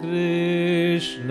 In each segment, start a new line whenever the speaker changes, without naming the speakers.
बलकृष्ण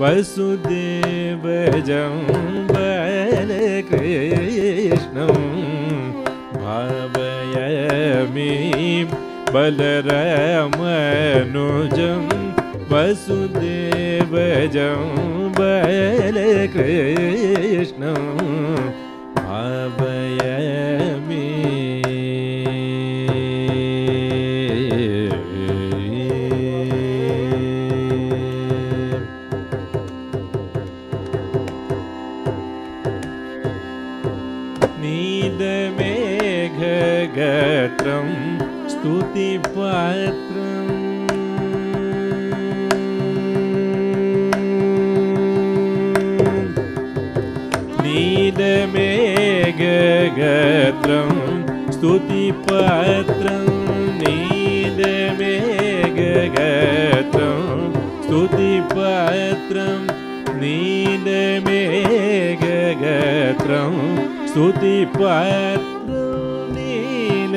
वसुदेवजं बलकृष्णं भावयामि बलरामनुजं वसुदेवजं बलकृष्णं भावयामि स्तुतिपात्रम् नीलमेघगत्रं स्तुतिपात्रं नीलमेघगत्रं स्तुतिपात्रं नीलमेघगत्रं स्तुतिपात्रं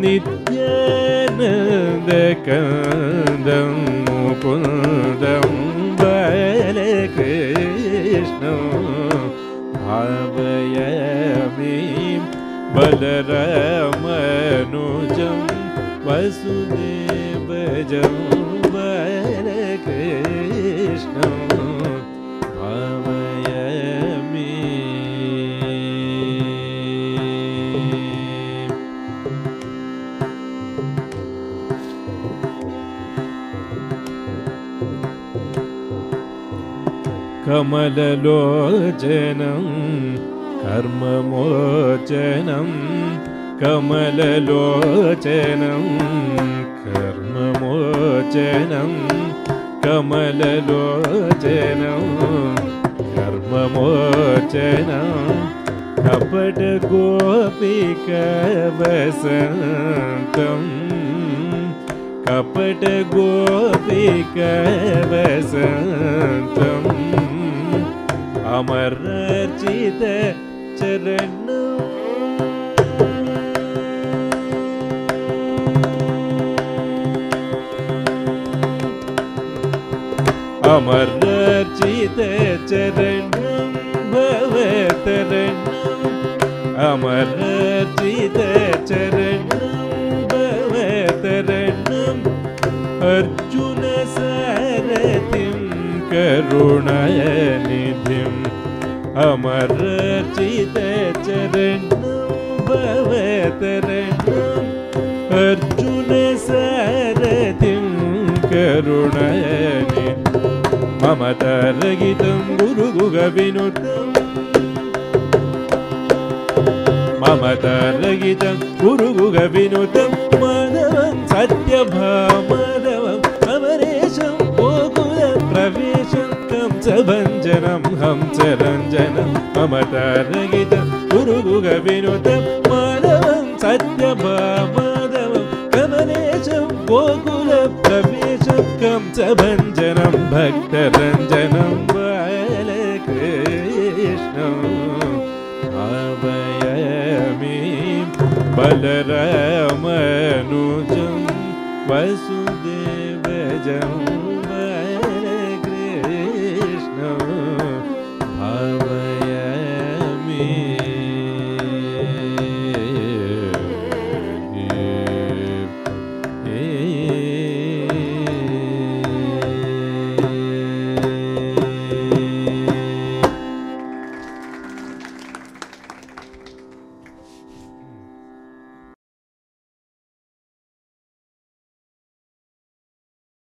नित्यानन्दकन्दं मुकुन्दं बलकृष्णं भावयामि बलरामनुजं वसुदेवजं बलकृष्णं कमललोचनं कर्ममोचनं कमललोचनं कर्ममोचनं कमललोचनं कर्ममोचनं कपटगोपिकवसन्तम् कपटगोपिकवसन्तम् அமரர்ஜித சரணு. அமரர்ஜித சரணம் பவதரணம் அமரர்ஜித சரணம் பவதரணம் அர்த்த കരുണയനിധിം അമരചിത ചരണം ഭവതരണം അർജുന സാരഥിം കരുണയനി മമതരഹിതം ഗുരുഗുഗവിനുദ്ധം മമതരഹിതം ഗുരുഗുഗവിനുദ്ധം മാധവം സത്യഭാമാധവം അമരേശം ഗോകുല പ്രവേശം माधवं सत्यभामाधवम् अमरेशं गोकुलप्रवेशं कंसभञ्जनं हंसरञ्जनं मम तरगितं गुरुगुगविनुतं माधवं सत्यभामाधवं कमलेशं गोकुलप्रवेशं कंसभञ्जनं भक्तरञ्जनं बालकृष्णम् भावयामि बलरामनुजं वसुदेवजम् Yeah.